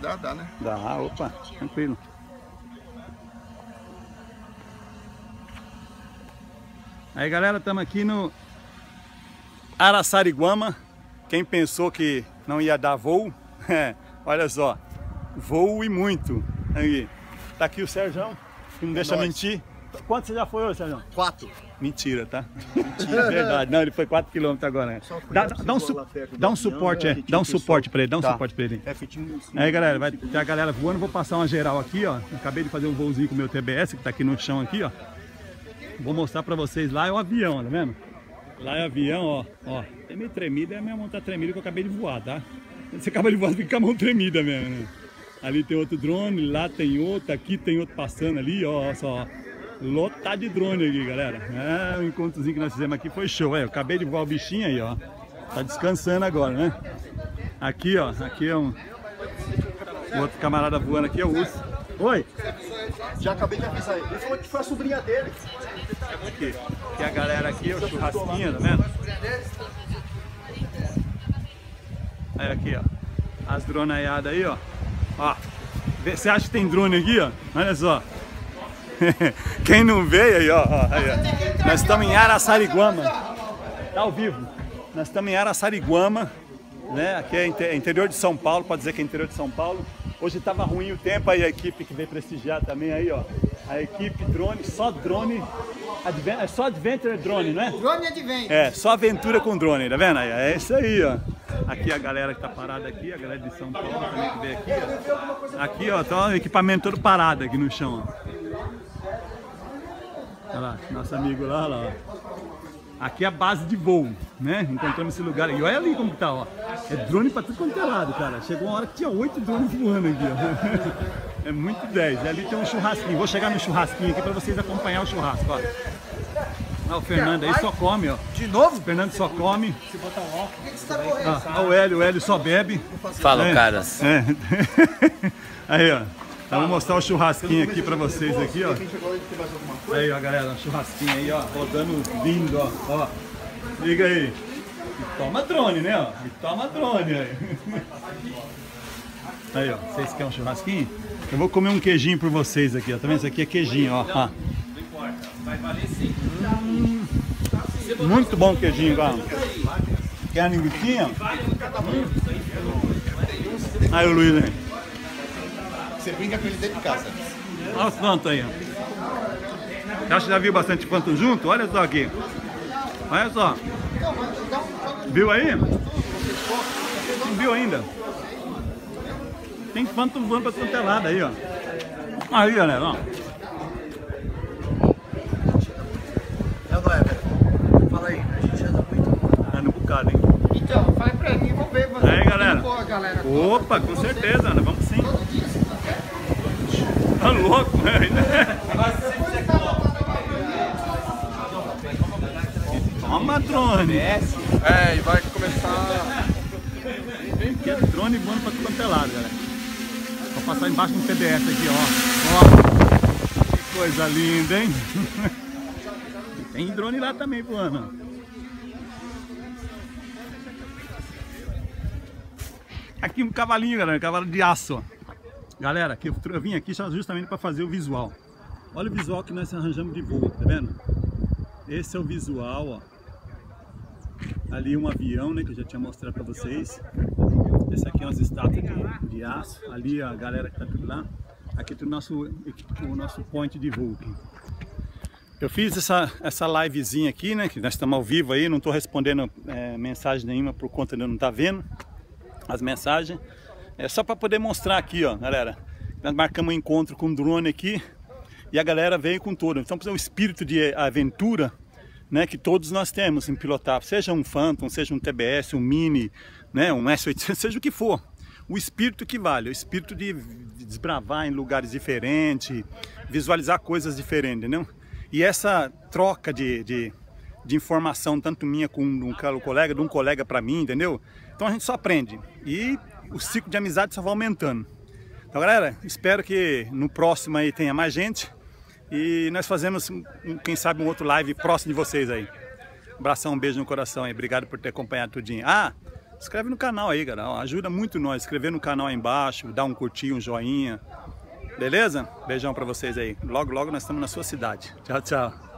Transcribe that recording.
Dá, dá, né? Dá, opa, tranquilo. Aí galera, estamos aqui no Araçariguama. Quem pensou que não ia dar voo, é, olha só, voo e muito. Aí, tá aqui o Sérgio, que não É deixa nóis. mentir. Quanto você já foi hoje, Sérgio? Quatro. Mentira, tá? Mentira, é verdade. Não, ele foi 4 km agora, né? Dá, dá um, su- dá um suporte, é. tinha Dá um suporte pra ele, dá um Tá. suporte pra ele. É, um- Aí galera, vai ter a galera voando, vou passar uma geral aqui, ó. Acabei de fazer um voozinho com o meu TBS, que tá aqui no chão aqui, ó. Vou mostrar pra vocês lá é o avião, tá vendo? Lá é o avião, ó. ó. Tem meio tremida, é a minha mão tá tremida que eu acabei de voar, tá? Quando você acaba de voar, fica com a mão tremida mesmo, né? Ali tem outro drone, lá tem outro, aqui tem outro passando ali, ó, ó só. Lotado de drone aqui, galera. É, o encontrozinho que nós fizemos aqui foi show, é. Eu acabei de voar o bichinho aí, ó. Tá descansando agora, né? Aqui, ó, aqui é um... O outro camarada voando aqui é o urso. Oi! Já acabei de avisar ele. Ele falou que foi a sobrinha dele. Aqui. Aqui a galera aqui, o churrasquinho, tá vendo? Aí aqui, ó. As dronaiadas aí, ó. Ó. Você acha que tem drone aqui, ó? Olha só. Quem não veio aí, ó. ó, aí, ó. Nós estamos em Araçariguama. Tá ao vivo. Nós estamos em Araçariguama, né? Aqui é inte- interior de São Paulo, pode dizer que é interior de São Paulo. Hoje estava ruim o tempo, aí a equipe que veio prestigiar também aí, ó. A equipe drone, só drone, adven- é só Adventure Drone, não é? Drone advém. É, só aventura com drone, tá vendo? É isso aí, ó. Aqui a galera que tá parada aqui, a galera de São Paulo também que veio aqui, ó. Aqui, ó, tá o equipamento todo parado aqui no chão, ó. Olha lá, nosso amigo lá, lá, ó. Aqui é a base de voo, né? Encontramos esse lugar aqui. Olha ali como que tá, ó. É drone pra tudo quanto é lado, cara. Chegou uma hora que tinha oito drones voando aqui, ó. É muito 10. E ali tem um churrasquinho. Vou chegar no churrasquinho aqui pra vocês acompanhar o churrasco, ó. Olha o Fernando aí só come, ó. De novo? O Fernando só come. Ah, olha o Hélio, o Hélio só bebe. Falam, É. caras. É. Aí, ó. Então, vou mostrar o churrasquinho aqui pra vocês aqui, ó. Aí, ó, galera, um churrasquinho aí, ó, rodando lindo, ó. ó. Liga aí. E toma drone, né, ó. E toma drone aí. Aí, ó. Vocês querem um churrasquinho? Eu vou comer um queijinho por vocês aqui, ó. Tá vendo? Isso aqui é queijinho, ó. ó. Hum, Muito bom o queijinho, cara. Quer a linguiça? Aí o Luiz, né? Você brinca com ele dentro de casa. Olha os fantos aí, ó. Você acha que já viu bastante fanto junto? Olha só aqui. Olha só. Viu aí? Não viu ainda? Tem fanto voando pra todo lado aí, ó. Aí, galera, ó. É é, velho? Fala aí. A gente anda muito. Tá no bocado, hein? Então, fala pra mim, vamos ver. mano. Aí, galera. Boa, galera. Opa, com certeza, Ana. Vamos louco, né? Toma drone. É, e vai começar. Aqui é drone voando pra tudo quanto é galera. Vou passar embaixo no TBS aqui, ó. Ó. Que coisa linda, hein? Tem drone lá também voando. Aqui um cavalinho, galera, um cavalo de aço. ó. Galera, aqui eu vim aqui justamente para fazer o visual. Olha o visual que nós arranjamos de voo, tá vendo? Esse é o visual, ó. Ali um avião, né, que eu já tinha mostrado para vocês. Esse aqui é umas estátuas de, de aço. Ali a galera que tá tudo lá. Aqui tem o nosso, o nosso point de voo. Eu fiz essa, essa livezinha aqui, né, que nós estamos ao vivo aí, não estou respondendo é, mensagem nenhuma por conta de eu não estar vendo as mensagens. É só para poder mostrar aqui, ó, galera. Nós marcamos um encontro com o drone aqui e a galera veio com tudo. Então, o espírito de aventura, né, que todos nós temos em pilotar, seja um Phantom, seja um TBS, um Mini, né, um S800, seja o que for. O espírito que vale, o espírito de desbravar em lugares diferentes, visualizar coisas diferentes, entendeu? E essa troca de, de, de informação, tanto minha com um cara- colega, de um colega para mim, entendeu? Então a gente só aprende. E o ciclo de amizade só vai aumentando. Então, galera, espero que no próximo aí tenha mais gente. E nós fazemos, quem sabe, um outro live próximo de vocês aí. Um abração, um beijo no coração aí. Obrigado por ter acompanhado tudinho. Ah, inscreve no canal aí, galera. Ajuda muito nós. Inscrever no canal aí embaixo, dar um curtir, um joinha. Beleza? Beijão pra vocês aí. Logo, logo nós estamos na sua cidade. Tchau, tchau.